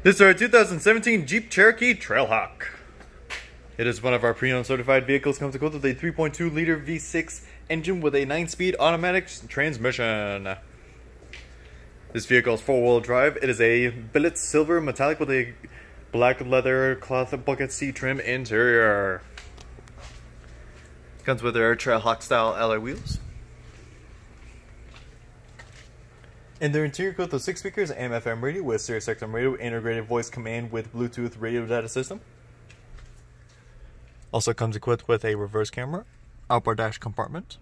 This is our 2017 Jeep Cherokee Trailhawk. It is one of our pre-owned certified vehicles. Comes equipped with a 3.2 liter V6 engine with a 9-speed automatic transmission. This vehicle is four-wheel drive. It is a billet silver metallic with a black leather cloth bucket seat trim interior. Comes with our Trailhawk style alloy wheels. In their interior comes with six speakers, AM FM radio with Sirius XM radio, integrated voice command with Bluetooth radio data system. Also comes equipped with a reverse camera, outboard dash compartment,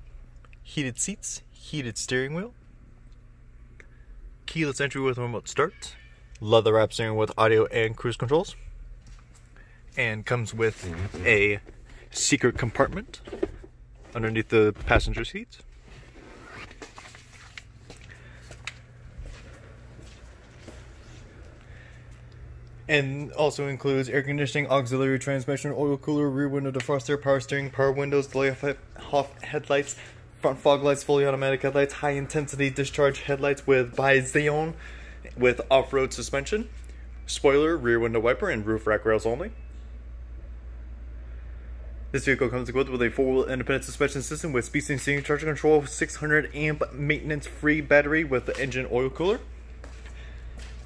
heated seats, heated steering wheel, keyless entry with remote start, leather wrap steering with audio and cruise controls, and comes with a secret compartment underneath the passenger seats. And also includes air conditioning, auxiliary transmission, oil cooler, rear window defroster, power steering, power windows, delay off headlights, front fog lights, fully automatic headlights, high intensity discharge headlights with bi-Xenon with off-road suspension, spoiler, rear window wiper, and roof rack rails only. This vehicle comes equipped with a four-wheel independent suspension system with speed sensing charge control, 600 amp maintenance-free battery with the engine oil cooler.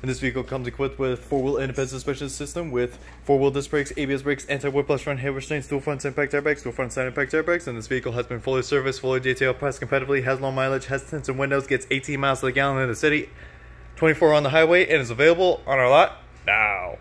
And this vehicle comes equipped with four-wheel independent suspension system with four-wheel disc brakes, ABS brakes, anti-whiplash front head restraints, dual front impact airbags, dual front side impact airbags, and this vehicle has been fully serviced, fully detailed, priced competitively, has low mileage, has tinted windows, gets 18 miles to the gallon in the city, 24 on the highway, and is available on our lot now.